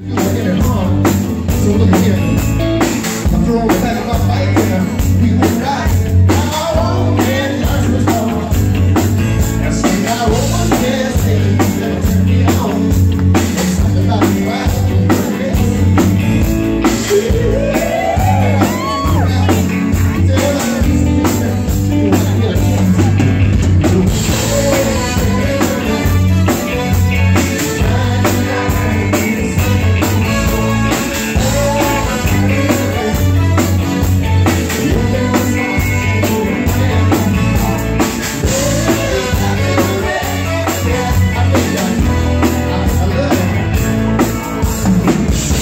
Look at it, huh? So at it. After all that.